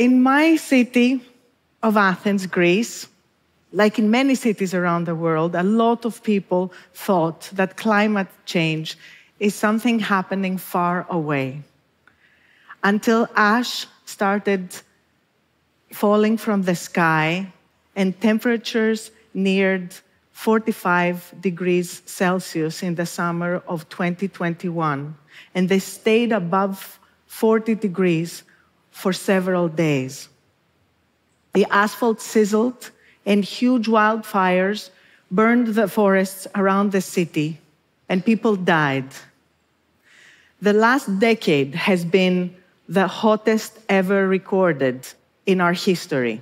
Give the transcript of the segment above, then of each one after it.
in my city of Athens, Greece, like in many cities around the world, a lot of people thought that climate change is something happening far away. Until ash started falling from the sky and temperatures neared 45 degrees Celsius in the summer of 2021. And they stayed above 40 degrees for several days. The asphalt sizzled and huge wildfires burned the forests around the city, and people died. The last decade has been the hottest ever recorded in our history.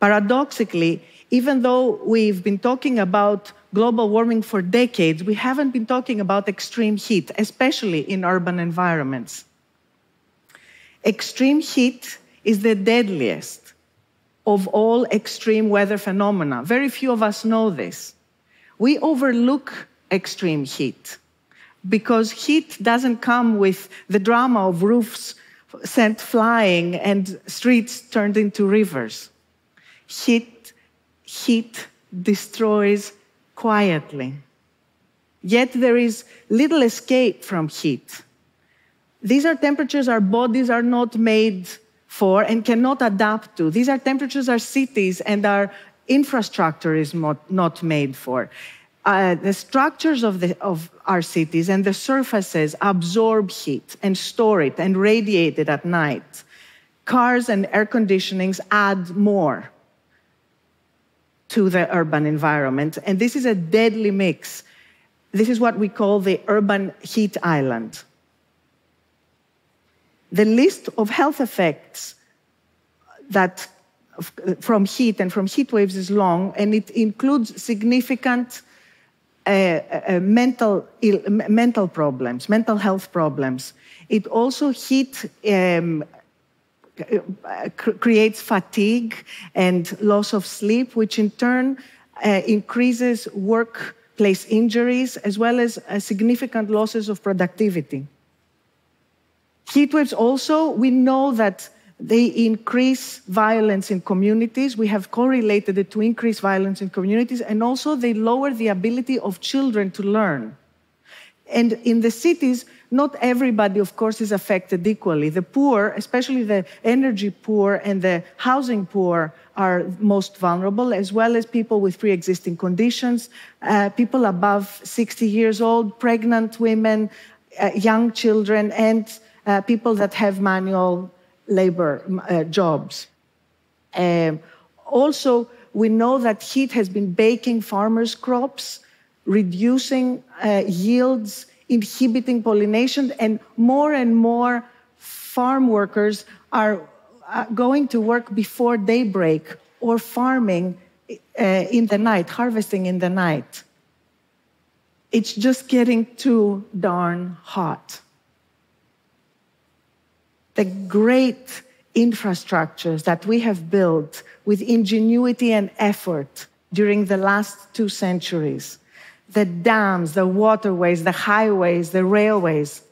Paradoxically, even though we've been talking about global warming for decades, we haven't been talking about extreme heat, especially in urban environments. Extreme heat is the deadliest of all extreme weather phenomena. Very few of us know this. We overlook extreme heat because heat doesn't come with the drama of roofs sent flying and streets turned into rivers. Heat, heat destroys quietly. Yet there is little escape from heat. These are temperatures our bodies are not made for and cannot adapt to. These are temperatures our cities and our infrastructure is not, made for. Uh, the structures of, the, of our cities and the surfaces absorb heat and store it and radiate it at night. Cars and air conditionings add more to the urban environment, and this is a deadly mix. This is what we call the urban heat island. The list of health effects that from heat and from heat waves is long, and it includes significant uh, uh, mental, Ill, mental problems, mental health problems. It also heat um, creates fatigue and loss of sleep, which in turn uh, increases workplace injuries as well as uh, significant losses of productivity. Heat waves also, we know that they increase violence in communities. We have correlated it to increase violence in communities, and also they lower the ability of children to learn. And in the cities, not everybody, of course, is affected equally. The poor, especially the energy poor and the housing poor, are most vulnerable, as well as people with pre existing conditions, uh, people above 60 years old, pregnant women, uh, young children, and uh, people that have manual labor uh, jobs. Um, also, we know that heat has been baking farmers' crops, reducing uh, yields, inhibiting pollination, and more and more farm workers are uh, going to work before daybreak or farming uh, in the night, harvesting in the night. It's just getting too darn hot the great infrastructures that we have built with ingenuity and effort during the last two centuries the dams, the waterways, the highways, the railways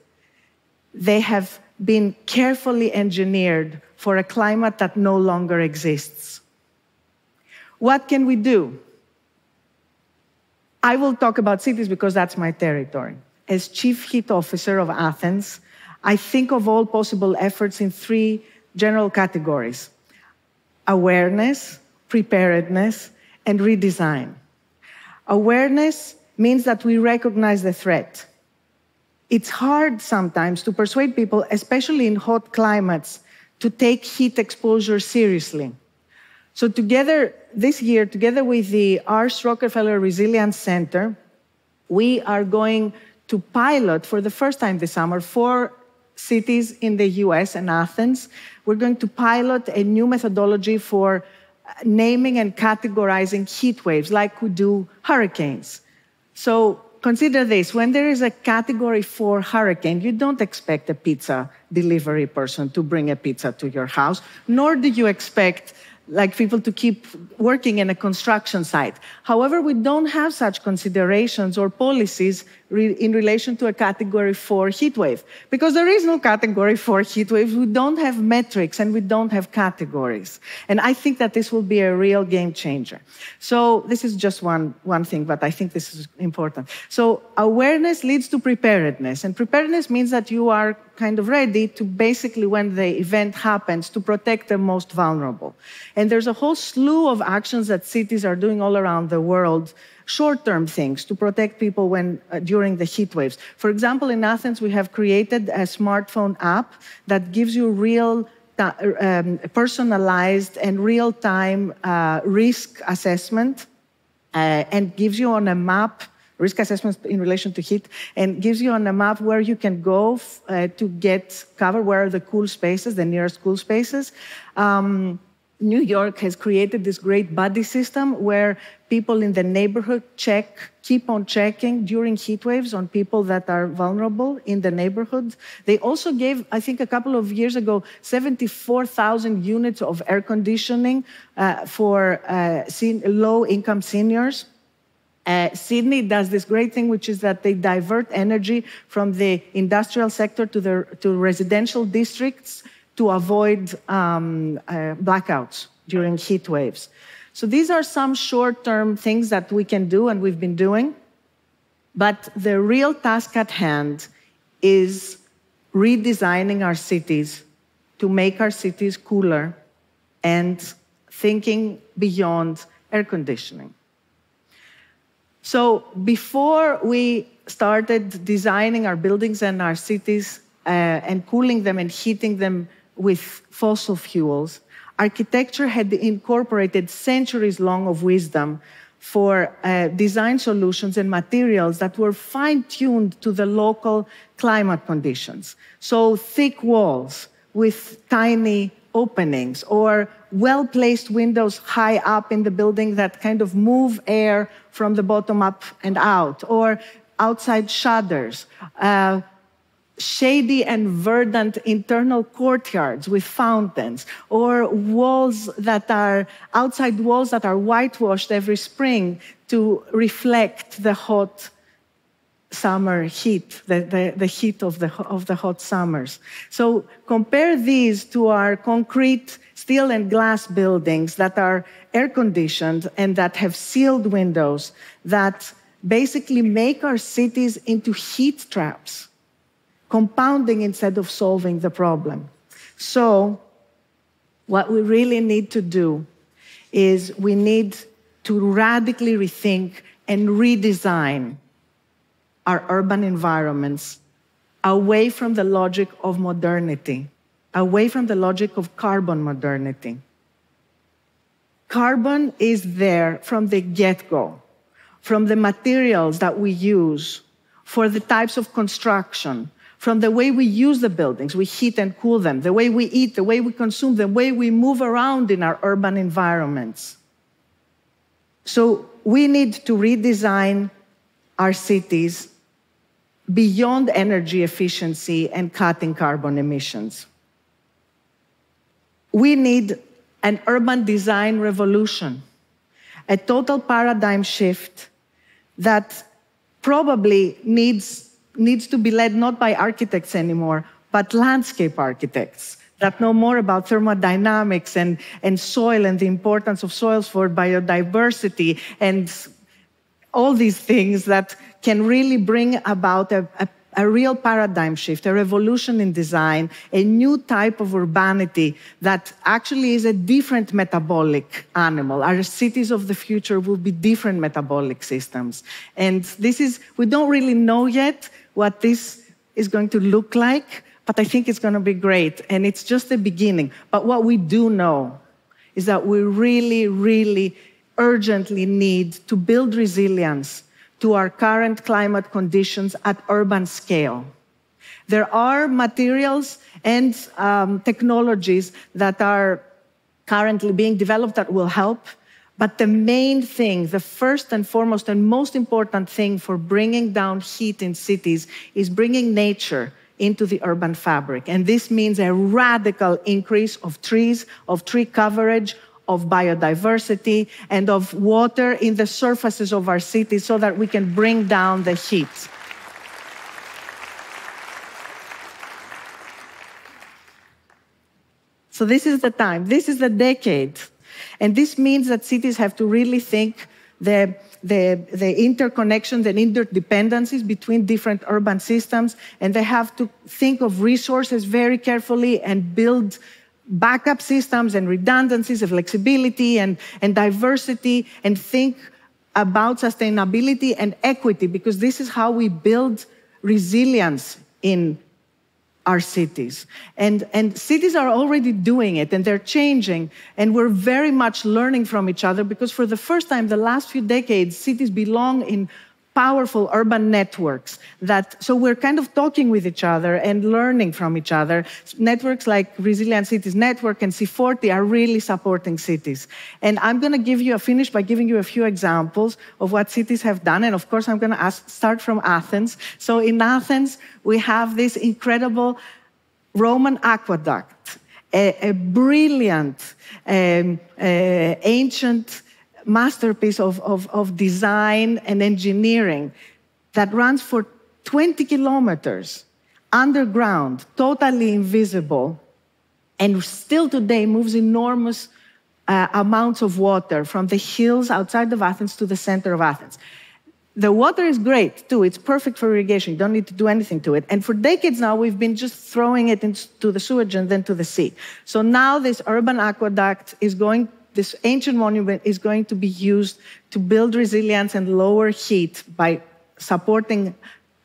they have been carefully engineered for a climate that no longer exists. What can we do? I will talk about cities because that's my territory. As chief heat officer of Athens, I think of all possible efforts in three general categories awareness, preparedness, and redesign. Awareness means that we recognize the threat. It's hard sometimes to persuade people, especially in hot climates, to take heat exposure seriously. So, together this year, together with the Arsht-Rockefeller Resilience Center, we are going to pilot for the first time this summer four cities in the US and Athens, we're going to pilot a new methodology for uh, naming and categorizing heat waves like we do hurricanes. So consider this when there is a category four hurricane, you don't expect a pizza delivery person to bring a pizza to your house, nor do you expect like people to keep working in a construction site. However, we don't have such considerations or policies in relation to a category four heat wave. Because there is no category four heat wave. We don't have metrics and we don't have categories. And I think that this will be a real game changer. So this is just one, one thing, but I think this is important. So awareness leads to preparedness. And preparedness means that you are kind of ready to basically, when the event happens, to protect the most vulnerable. And there's a whole slew of actions that cities are doing all around the world short-term things to protect people when uh, during the heat waves. For example, in Athens, we have created a smartphone app that gives you real um, personalized and real-time uh, risk assessment uh, and gives you on a map risk assessment in relation to heat and gives you on a map where you can go uh, to get cover where are the cool spaces the nearest cool spaces um, New York has created this great buddy system where people in the neighborhood check, keep on checking during heat waves on people that are vulnerable in the neighborhood. They also gave, I think, a couple of years ago, 74,000 units of air conditioning uh, for uh, low income seniors. Uh, Sydney does this great thing, which is that they divert energy from the industrial sector to the to residential districts to avoid um, uh, blackouts during heat waves. So these are some short term things that we can do and we've been doing. But the real task at hand is redesigning our cities to make our cities cooler and thinking beyond air conditioning. So before we started designing our buildings and our cities uh, and cooling them and heating them with fossil fuels, architecture had incorporated centuries long of wisdom for uh, design solutions and materials that were fine tuned to the local climate conditions. So, thick walls with tiny openings, or well placed windows high up in the building that kind of move air from the bottom up and out, or outside shutters. Uh, shady and verdant internal courtyards with fountains, or walls that are outside walls that are whitewashed every spring to reflect the hot summer heat, the, the, the heat of the, of the hot summers. So compare these to our concrete steel and glass buildings that are air conditioned and that have sealed windows that basically make our cities into heat traps compounding instead of solving the problem. So, what we really need to do is we need to radically rethink and redesign our urban environments away from the logic of modernity, away from the logic of carbon modernity. Carbon is there from the get go, from the materials that we use for the types of construction, from the way we use the buildings, we heat and cool them, the way we eat, the way we consume, the way we move around in our urban environments. So we need to redesign our cities beyond energy efficiency and cutting carbon emissions. We need an urban design revolution, a total paradigm shift that probably needs needs to be led not by architects anymore, but landscape architects that know more about thermodynamics and, and soil and the importance of soils for biodiversity and all these things that can really bring about a, a, a real paradigm shift, a revolution in design, a new type of urbanity that actually is a different metabolic animal. Our cities of the future will be different metabolic systems. And this is, we don't really know yet what this is going to look like, but I think it's going to be great. And it's just the beginning. But what we do know is that we really, really urgently need to build resilience to our current climate conditions at urban scale. There are materials and um, technologies that are currently being developed that will help but the main thing, the first and foremost and most important thing for bringing down heat in cities is bringing nature into the urban fabric. And this means a radical increase of trees, of tree coverage, of biodiversity, and of water in the surfaces of our cities so that we can bring down the heat. So, this is the time, this is the decade and this means that cities have to really think the, the, the interconnections and interdependencies between different urban systems, and they have to think of resources very carefully and build backup systems and redundancies and flexibility and, and diversity and think about sustainability and equity because this is how we build resilience in our cities. And, and cities are already doing it and they're changing. And we're very much learning from each other because for the first time, the last few decades, cities belong in powerful urban networks that so we're kind of talking with each other and learning from each other. Networks like resilient cities network and c40 are really supporting cities. And i'm going to give you a finish by giving you a few examples of what cities have done. And of course i'm going to start from athens. So in athens we have this incredible roman aqueduct a, a brilliant um, uh, ancient masterpiece of, of, of design and engineering that runs for 20 kilometers underground, totally invisible, and still today moves enormous uh, amounts of water from the hills outside of Athens to the center of Athens. The water is great too. It's perfect for irrigation. You don't need to do anything to it. And for decades now, we've been just throwing it into the sewage and then to the sea. So now this urban aqueduct is going this ancient monument is going to be used to build resilience and lower heat by supporting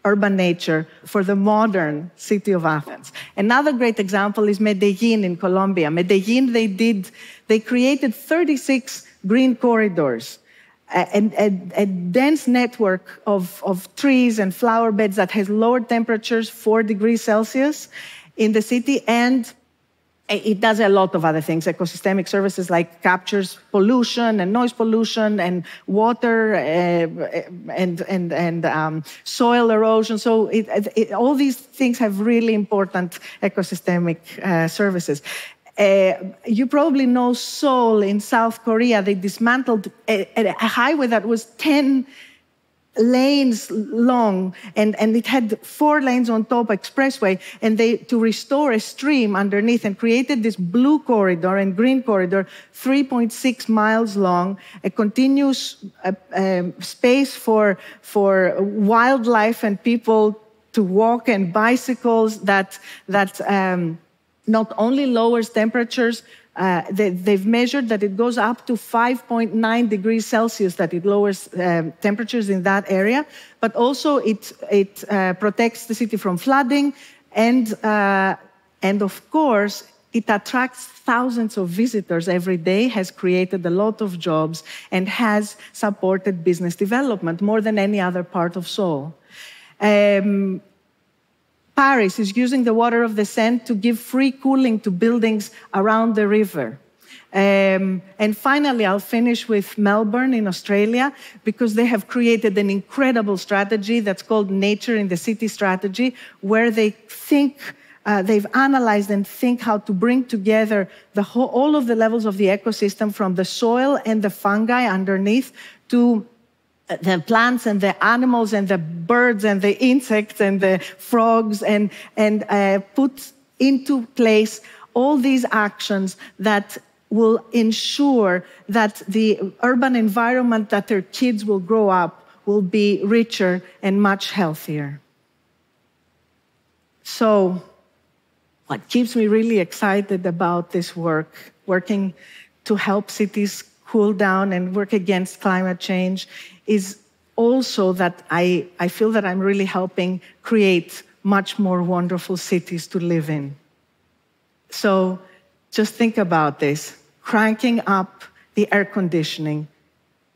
urban nature for the modern city of Athens. Another great example is Medellin in Colombia. Medellin, they did, they created 36 green corridors. A, a, a, dense network of, of trees and flower beds that has lower temperatures, four degrees Celsius in the city, and it does a lot of other things. Ecosystemic services like captures pollution and noise pollution and water uh, and and and um, soil erosion. So it, it, all these things have really important ecosystemic uh, services. Uh, you probably know Seoul in South Korea. They dismantled a, a highway that was 10 lanes long and, and it had four lanes on top expressway and they to restore a stream underneath and created this blue corridor and green corridor 3.6 miles long a continuous uh, um, space for for wildlife and people to walk and bicycles that that um, not only lowers temperatures uh, they, have measured that it goes up to 5.9 degrees Celsius, that it lowers um, temperatures in that area, but also it, it uh, protects the city from flooding, and, uh, and of course, it attracts thousands of visitors every day, has created a lot of jobs, and has supported business development more than any other part of Seoul. Um, Paris is using the water of the Seine to give free cooling to buildings around the river. Um, and finally, I'll finish with Melbourne in Australia because they have created an incredible strategy that's called Nature in the City Strategy, where they think. Uh, they've analyzed and think how to bring together whole, all of the levels of the ecosystem from the soil and the fungi underneath to the plants and the animals and the birds and the insects and the frogs and, and uh, put into place all these actions that will ensure that the urban environment that their kids will grow up will be richer and much healthier. So, what keeps me really excited about this work, working to help cities cool down and work against climate change, is also that I, I feel that I'm really helping create much more wonderful cities to live in. So just think about this. Cranking up the air conditioning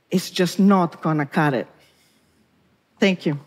is just not going to cut it. Thank you.